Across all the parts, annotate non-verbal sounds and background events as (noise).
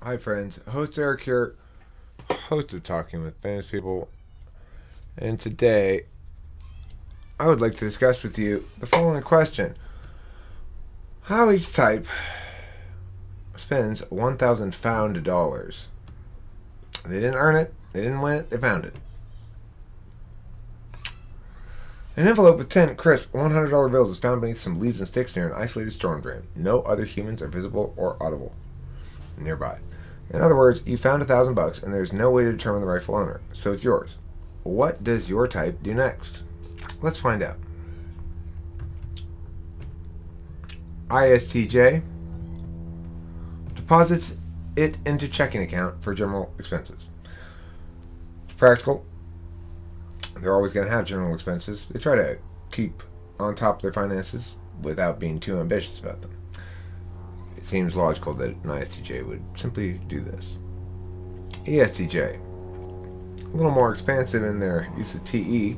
Hi, friends. Host Eric here, host of Talking with Famous People. And today, I would like to discuss with you the following question How each type spends 1,000 found dollars. They didn't earn it, they didn't win it, they found it. An envelope with 10 crisp $100 bills is found beneath some leaves and sticks near an isolated storm drain. No other humans are visible or audible nearby. In other words, you found a thousand bucks and there's no way to determine the rightful owner, so it's yours. What does your type do next? Let's find out. ISTJ deposits it into checking account for general expenses. It's practical. They're always going to have general expenses. They try to keep on top of their finances without being too ambitious about them. It seems logical that an ISTJ would simply do this. ESTJ, a little more expansive in their use of TE,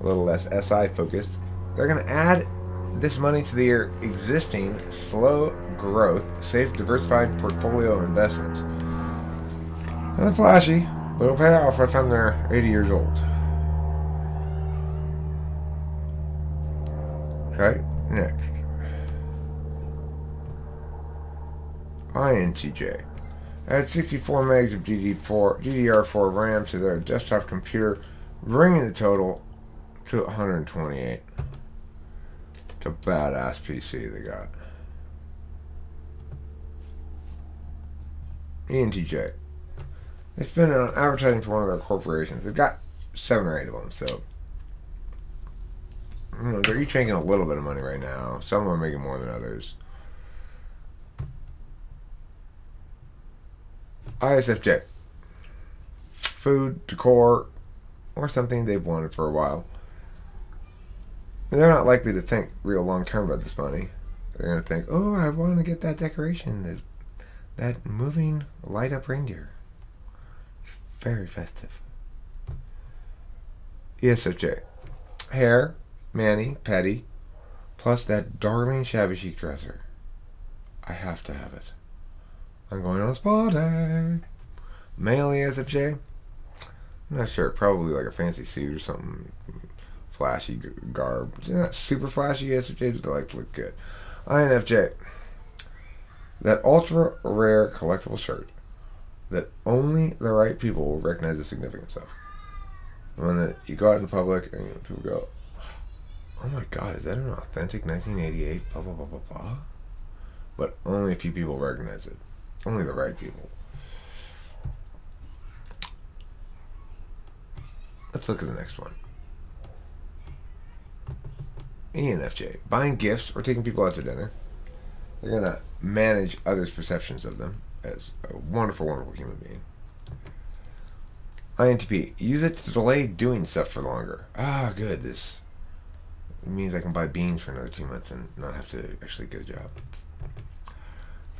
a little less SI focused. They're going to add this money to their existing slow growth, safe, diversified portfolio of investments. Nothing flashy, but it'll pay off by the time they're 80 years old. Okay, next. INTJ. Add 64 megs of DD4, DDR4 RAM to their desktop computer, bringing the total to 128. It's a badass PC they got. ENTJ. They spend it on advertising for one of their corporations. They've got seven or eight of them, so you know, they're each making a little bit of money right now. Some are making more than others. ISFJ. Food, decor, or something they've wanted for a while. And they're not likely to think real long term about this money. They're going to think, oh, I want to get that decoration, that, that moving light up reindeer. It's very festive. ESFJ. Hair, Manny, Petty, plus that darling shabby chic dresser. I have to have it. I'm going on a spa day. Male ESFJ? I'm not sure. Probably like a fancy suit or something. Flashy garb. Not super flashy ESFJs, but they like to look good. INFJ. That ultra rare collectible shirt that only the right people will recognize the significance of. One that you go out in public and people go, oh my god, is that an authentic 1988? Blah, blah, blah, blah, blah. But only a few people recognize it. Only the right people. Let's look at the next one. ENFJ. Buying gifts or taking people out to dinner. They're going to manage others' perceptions of them as a wonderful, wonderful human being. INTP. Use it to delay doing stuff for longer. Ah, good. This means I can buy beans for another two months and not have to actually get a job.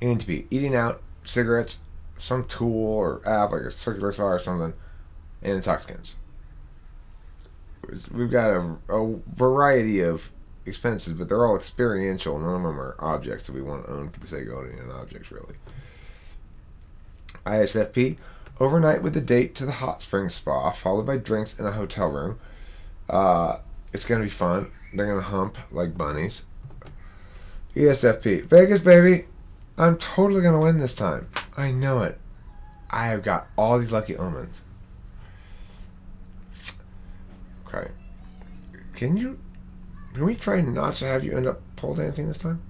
ENTP. Eating out, cigarettes, some tool or app like a circular saw or something, and intoxicants. We've got a, a variety of expenses, but they're all experiential. None of them are objects that we want to own for the sake of owning an object, really. ISFP, overnight with a date to the hot spring spa, followed by drinks in a hotel room. Uh, it's going to be fun. They're going to hump like bunnies. ESFP, Vegas, baby. I'm totally going to win this time. I know it. I have got all these lucky omens. Okay. Can you. Can we try not to have you end up pole dancing this time?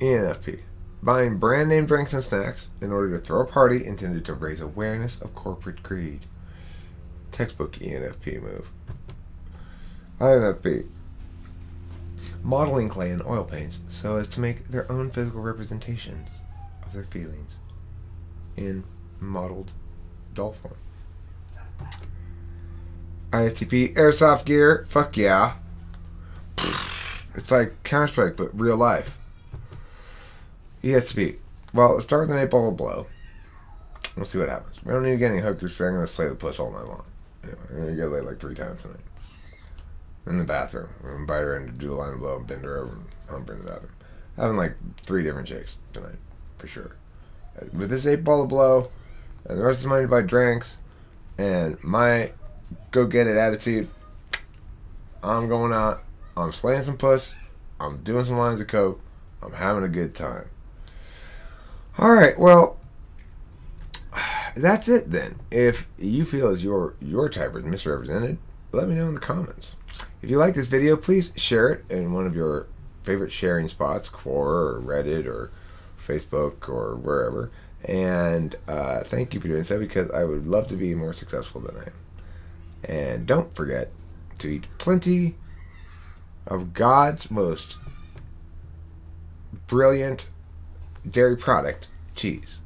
ENFP. Buying brand name drinks and snacks in order to throw a party intended to raise awareness of corporate greed. Textbook ENFP move. INFP modeling clay and oil paints so as to make their own physical representations of their feelings in modeled doll form. ISTP airsoft gear, fuck yeah. It's like Counter Strike, but real life. ESTP. Well, let's start with an eight ball of blow. We'll see what happens. We don't need to get any hookers, so I'm going to slay the push all night long. Anyway, I'm going to get laid like three times tonight in the bathroom. I'm invite her in to do a line of blow and bend her over and hump her in the bathroom. Having like three different chicks tonight. for sure. Uh, with this eight ball of blow, and the rest of the money to buy drinks, and my go get it attitude, I'm going out. I'm slaying some puss. I'm doing some lines of coke. I'm having a good time. All right, well, (sighs) that's it then. If you feel as your your type is misrepresented, let me know in the comments. If you like this video, please share it in one of your favorite sharing spots, Quora or Reddit or Facebook or wherever. And uh, thank you for doing so because I would love to be more successful than I am. And don't forget to eat plenty of God's most brilliant dairy product, cheese.